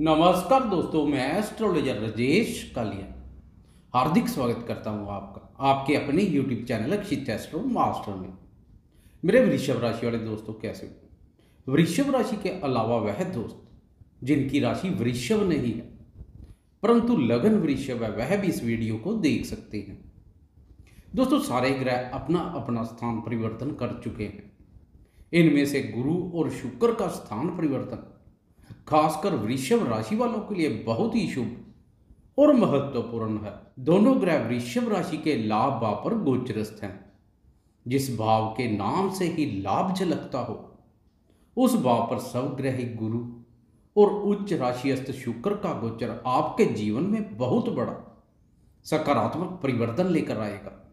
नमस्कार दोस्तों, मैं एस्ट्रोलॉजर राजेश कालिया। हार्दिक स्वागत करता हूँ आपका, आपके अपने YouTube channel Akshit astro master में। मेरे वृषभ राशि वाले दोस्तों, कैसे हो? वृषभ राशि के अलावा वह दोस्त, जिनकी राशि वृषभ नहीं है, परंतु लगन वृषभ है, वह भी इस वीडियो को देख सकते हैं। दोस्तों, सारे ग्रह अपना अपना स्थान परिवर्तन कर चुके हैं। इनमें से गुरु और शुक्र का स्थान परिवर्तन खासकर वृषभ राशि वालों के लिए बहुत ही शुभ और महत्वपूर्ण है। दोनों ग्रह वृषभ राशि के लाभ भाव पर गोचरस्थ हैं। जिस भाव के नाम से ही लाभ झलकता हो, उस भाव पर सवग्रही गुरु और उच्च राशियस्त शुक्र का गोचर आपके जीवन में बहुत बड़ा सकारात्मक परिवर्तन लेकर आएगा।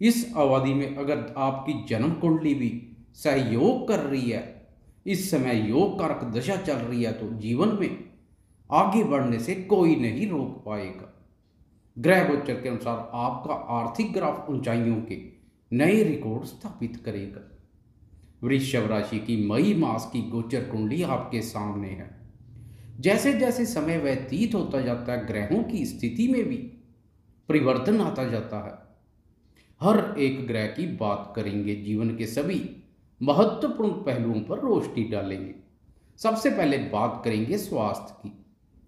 इस अवधि में अगर आपकी जन्म कुंडली भी सहयोग कर रही है इस समय योग कारक दशा चल रही है तो जीवन में आगे बढ़ने से कोई नहीं रोक पाएगा। ग्रह गोचर के अनुसार आपका आर्थिक ग्राफ ऊंचाइयों के नए रिकॉर्ड स्थापित करेगा। वृषभ राशि की मई मास की गोचर कुंडली आपके सामने है। जैसे जैसे समय व्यतीत होता जाता है, ग्रहों की स्थिति में भी परिवर्तन आता जाता है। हर एक ग्रह की बात करेंगे, जीवन के सभी महत्वपूर्ण पहलुओं पर रोशनी डालेंगे। सबसे पहले बात करेंगे स्वास्थ्य की,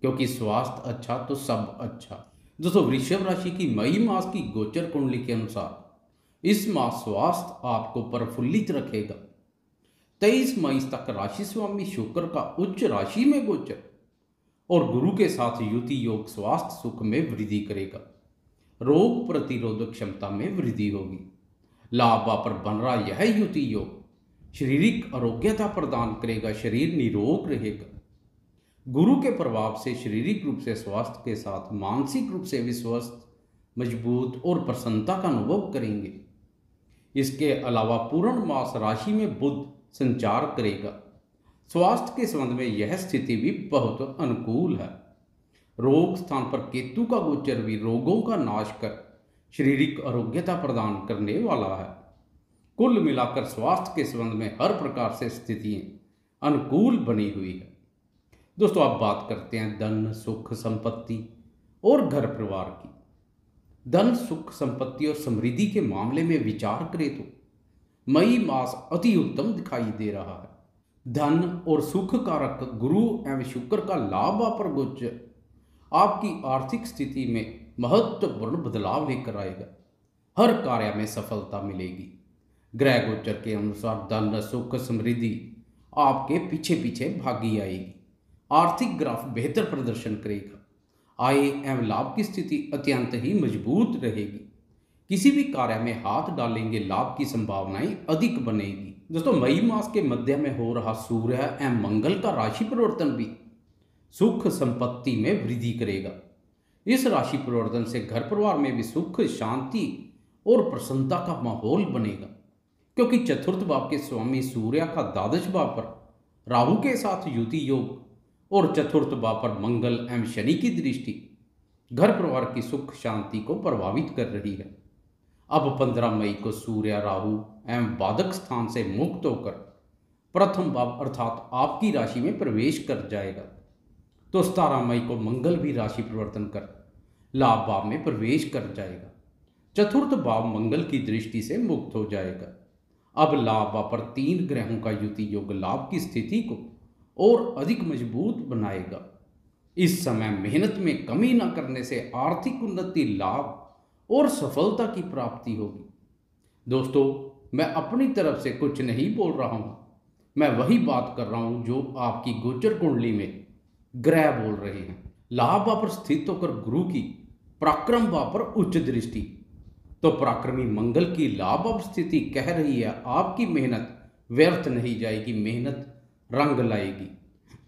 क्योंकि स्वास्थ्य अच्छा तो सब अच्छा। दोस्तों, वृषभ राशि की मई मास की गोचर कुंडली के अनुसार, इस मास स्वास्थ्य आपको प्रफुल्लित रखेगा। तेईस मई तक राशि स्वामी शुक्र का उच्च राशि में गोचर, और गुरु के साथ युति योग स्वास्थ्य सुख में वृद्धि करेगा। रोग प्रतिरोधक क्षमता में वृद्धि होगी। लाभ पर बन रहा यह युति योग। शारीरिक आरोग्यता प्रदान करेगा, शरीर निरोग रहेगा। गुरु के प्रभाव से, शारीरिक रूप से, स्वास्थ्य के साथ, मानसिक रूप से भी स्वस्थ, मज़बूत और प्रसन्नता का अनुभव करेंगे। इसके अलावा पूर्ण मास राशि में बुद्ध संचार करेगा। स्वास्थ्य के संबंध में यह स्थिति भी बहुत अनुकूल है। रोग स्थान पर केतु का गोचर भी रोगों का नाश कर, शारीरिक आरोग्यता प्रदान करने वाला है। कुल मिलाकर स्वास्थ्य के संबंध में हर प्रकार से स्थितियाँ अनुकूल बनी हुई है। दोस्तों आप बात करते हैं धन, सुख, संपत्ति और घर परिवार की। धन, सुख, संपत्ति और समृद्धि के मामले में विचार करें तो मई मास अति उत्तम दिखाई दे रहा है। धन और सुख कारक गुरु एवं शुक्र का लाभ पर गोचर आपकी आर्थिक स्थिति में महत्वपूर्ण बदलाव लेकर आएगा। हर कार्य में सफलता मिलेगी। ग्रह गोचर के अनुसार धन, सुख, समृद्धि आपके पीछे पीछे भागी आएगी। आर्थिक ग्राफ बेहतर प्रदर्शन करेगा। आय एवं लाभ की स्थिति अत्यंत ही मज़बूत रहेगी। किसी भी कार्य में हाथ डालेंगे, लाभ की संभावनाएँ अधिक बनेगी। दोस्तों, मई मास के मध्य में हो रहा सूर्य एवं मंगल का राशि परिवर्तन भी सुख संपत्ति में वृद्धि करेगा। इस राशि परिवर्तन से घर परिवार में भी सुख, शांति और प्रसन्नता का माहौल बनेगा। क्योंकि चतुर्थ भाव के स्वामी सूर्य का द्वादश भाव पर राहु के साथ युति योग और चतुर्थ भाव पर मंगल एवं शनि की दृष्टि घर परिवार की सुख शांति को प्रभावित कर रही है। अब 15 मई को सूर्य, राहु एवं बाधक स्थान से मुक्त होकर प्रथम भाव अर्थात आपकी राशि में प्रवेश कर जाएगा। तो सतारह मई को मंगल भी राशि परिवर्तन कर लाभ भाव में प्रवेश कर जाएगा। चतुर्थ भाव मंगल की दृष्टि से मुक्त हो जाएगा। अब लाभ पर तीन ग्रहों का युति योग लाभ की स्थिति को और अधिक मज़बूत बनाएगा। इस समय मेहनत में कमी न करने से आर्थिक उन्नति, लाभ और सफलता की प्राप्ति होगी। दोस्तों, मैं अपनी तरफ़ से कुछ नहीं बोल रहा हूँ। मैं वही बात कर रहा हूँ जो आपकी गोचर कुंडली में ग्रह बोल रहे हैं। लाभ पर स्थित होकर गुरु की पराक्रम पर उच्च दृष्टि तो पराक्रमी मंगल की लाभ स्थिति कह रही है, आपकी मेहनत व्यर्थ नहीं जाएगी, मेहनत रंग लाएगी।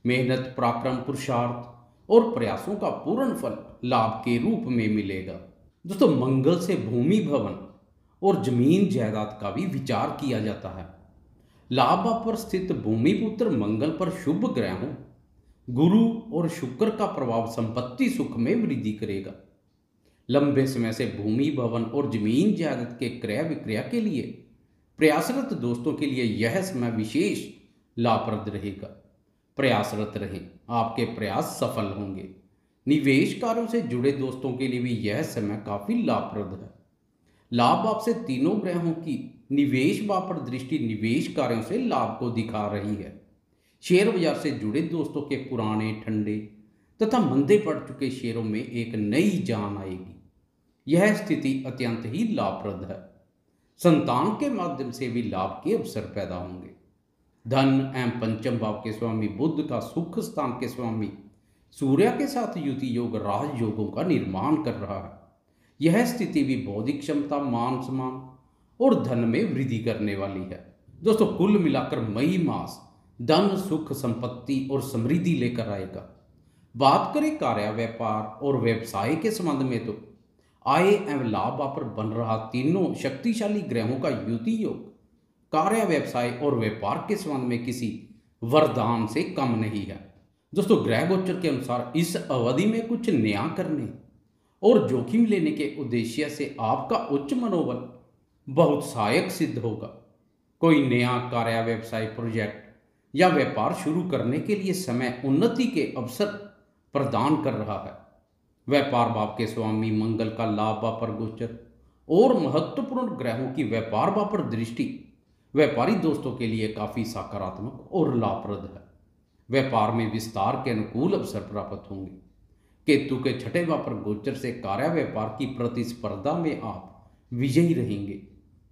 मेहनत पराक्रम पुरुषार्थ और प्रयासों का पूर्ण फल लाभ के रूप में मिलेगा। दोस्तों, मंगल से भूमि भवन और ज़मीन जायदाद का भी विचार किया जाता है। लाभ पर स्थित भूमि पुत्र मंगल पर शुभ ग्रहों, गुरु और शुक्र का प्रभाव संपत्ति सुख में वृद्धि करेगा। लंबे समय से भूमि, भवन और ज़मीन जायदाद के क्रय विक्रय के लिए। प्रयासरत दोस्तों के लिए यह समय विशेष लाभप्रद रहेगा। प्रयासरत रहें, आपके प्रयास सफल होंगे। निवेश कार्यों से जुड़े दोस्तों के लिए भी यह समय काफ़ी लाभप्रद है। लाभ आपसे तीनों ग्रहों की निवेश पर दृष्टि निवेश कार्यों से लाभ को दिखा रही है। शेयर बाज़ार से जुड़े दोस्तों के पुराने ठंडे तथा मंदे पड़ चुके शेयरों में एक नई जान आएगी। यह स्थिति अत्यंत ही लाभप्रद है। संतान के माध्यम से भी लाभ के अवसर पैदा होंगे। धन एवं पंचम भाव के स्वामी, बुद्ध का सुख स्थान के स्वामी, सूर्य के साथ युति योग, राजयोगों का निर्माण कर रहा है। यह स्थिति भी बौद्धिक क्षमता, मान सम्मान और धन में वृद्धि करने वाली है। दोस्तों, कुल मिलाकर मई मास धन, सुख, संपत्ति और समृद्धि लेकर आएगा। बात करें कार्य, व्यापार और व्यवसाय के संबंध में तो आय एवं लाभ पर बन रहा तीनों शक्तिशाली ग्रहों का युति योग। कार्य, व्यवसाय और व्यापार के संबंध में किसी वरदान से कम नहीं है। दोस्तों, ग्रह गोचर के अनुसार इस अवधि में कुछ नया करने और जोखिम लेने के उद्देश्य से आपका उच्च मनोबल बहुत सहायक सिद्ध होगा। कोई नया कार्य, व्यवसाय, प्रोजेक्ट या व्यापार शुरू करने के लिए समय उन्नति के अवसर प्रदान कर रहा है। व्यापार भाव के स्वामी, मंगल का लाभ पर गोचर। और महत्वपूर्ण ग्रहों की व्यापार भाव पर दृष्टि। व्यापारी दोस्तों के लिए काफ़ी सकारात्मक और लाभप्रद है। व्यापार में विस्तार के अनुकूल अवसर प्राप्त होंगे। केतु के छठे भाव गोचर से कार्य व्यापार की प्रतिस्पर्धा में आप विजयी रहेंगे।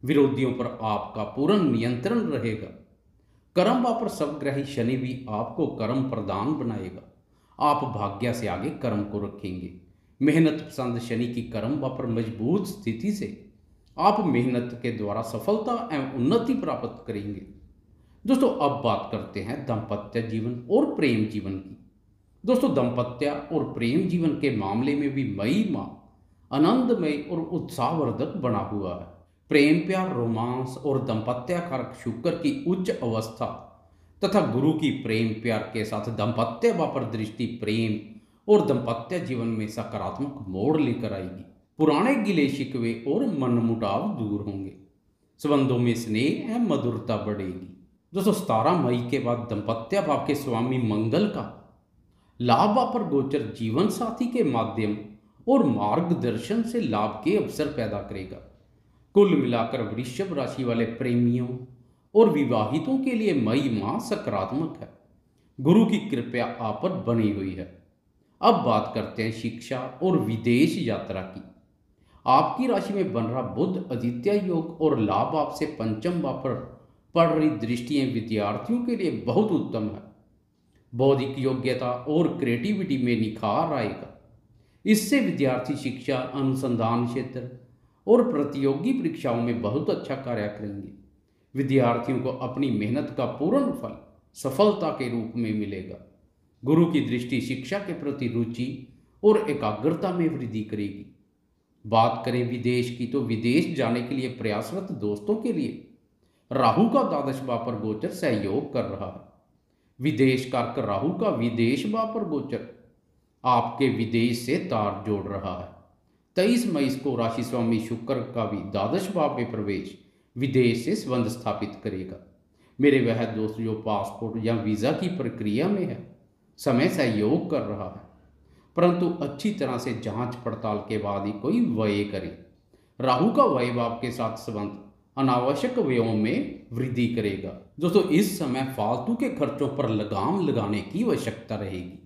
विरोधियों पर आपका पूर्ण नियंत्रण रहेगा। कर्म भाव पर सब ग्रही शनि भी आपको कर्म प्रदान बनाएगा। आप भाग्य से आगे कर्म को रखेंगे। मेहनत पसंद शनि की कर्म व पर मज़बूत स्थिति से आप मेहनत के द्वारा सफलता एवं उन्नति प्राप्त करेंगे। दोस्तों, अब बात करते हैं दाम्पत्य जीवन और प्रेम जीवन की। दोस्तों, दाम्पत्य और प्रेम जीवन के मामले में भी मई माह आनंदमय और उत्साहवर्धक बना हुआ है। प्रेम, प्यार, रोमांस और दंपत्य कारक शुक्र की उच्च अवस्था तथा गुरु की प्रेम, प्यार के साथ दंपत्य वापर दृष्टि, प्रेम और दंपत्य जीवन में सकारात्मक मोड़ लेकर आएगी। पुराने गिले शिकवे और मनमुटाव दूर होंगे। संबंधों में स्नेह एवं मधुरता बढ़ेगी। दोस्तों, सतारह मई के बाद दंपत्य भाव के स्वामी मंगल का लाभ वापर गोचर जीवन साथी के माध्यम और मार्गदर्शन से लाभ के अवसर पैदा करेगा। कुल मिलाकर वृषभ राशि वाले प्रेमियों और विवाहितों के लिए मई माह सकारात्मक है। गुरु की कृपया आप पर बनी हुई है। अब बात करते हैं शिक्षा और विदेश यात्रा की। आपकी राशि में बन रहा बुद्ध आदित्य योग और लाभ आपसे पंचम भाव पर पढ़ रही दृष्टियाँ विद्यार्थियों के लिए बहुत उत्तम है। बौद्धिक योग्यता और क्रिएटिविटी में निखार आएगा। इससे विद्यार्थी शिक्षा, अनुसंधान क्षेत्र और प्रतियोगी परीक्षाओं में बहुत अच्छा कार्य करेंगे। विद्यार्थियों को अपनी मेहनत का पूर्ण फल सफलता के रूप में मिलेगा। गुरु की दृष्टि शिक्षा के प्रति रुचि और एकाग्रता में वृद्धि करेगी। बात करें विदेश की तो विदेश जाने के लिए प्रयासरत दोस्तों के लिए राहु का द्वादश बापर गोचर सहयोग कर रहा है। विदेश कारक राहु का विदेश बापर गोचर आपके विदेश से तार जोड़ रहा है। तेईस मई को राशि स्वामी शुक्र का भी द्वादश भाव में प्रवेश विदेश से संबंध स्थापित करेगा। मेरे वह दोस्त जो पासपोर्ट या वीज़ा की प्रक्रिया में है, समय सहयोग कर रहा है, परंतु अच्छी तरह से जाँच पड़ताल के बाद ही कोई व्यय करे। राहु का व्यय भाव के साथ संबंध अनावश्यक व्ययों में वृद्धि करेगा दोस्तों इस समय फालतू के खर्चों पर लगाम लगाने की आवश्यकता रहेगी।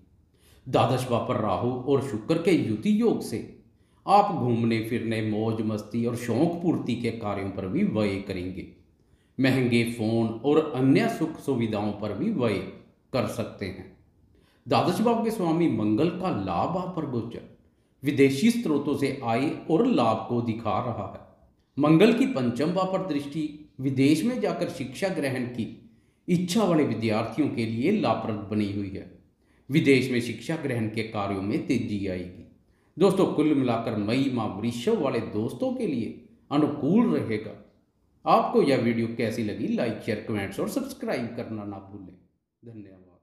द्वादश पर राहु और शुक्र के युति योग से आप घूमने फिरने, मौज मस्ती और शौक पूर्ति के कार्यों पर भी व्यय करेंगे। महँगे फ़ोन और अन्य सुख सुविधाओं पर भी व्यय कर सकते हैं। द्वादश भाव के स्वामी मंगल का लाभ आप पर गोचर। विदेशी स्रोतों से आय और लाभ को दिखा रहा है। मंगल की पंचम भाव पर दृष्टि, विदेश में जाकर शिक्षा ग्रहण की इच्छा वाले विद्यार्थियों के लिए लाभप्रद बनी हुई है। विदेश में शिक्षा ग्रहण के कार्यों में तेज़ी आएगी। दोस्तों, कुल मिलाकर मई माँ वृषभ वाले दोस्तों के लिए अनुकूल रहेगा। आपको यह वीडियो कैसी लगी लाइक शेयर कमेंट्स और सब्सक्राइब करना ना भूलें। धन्यवाद।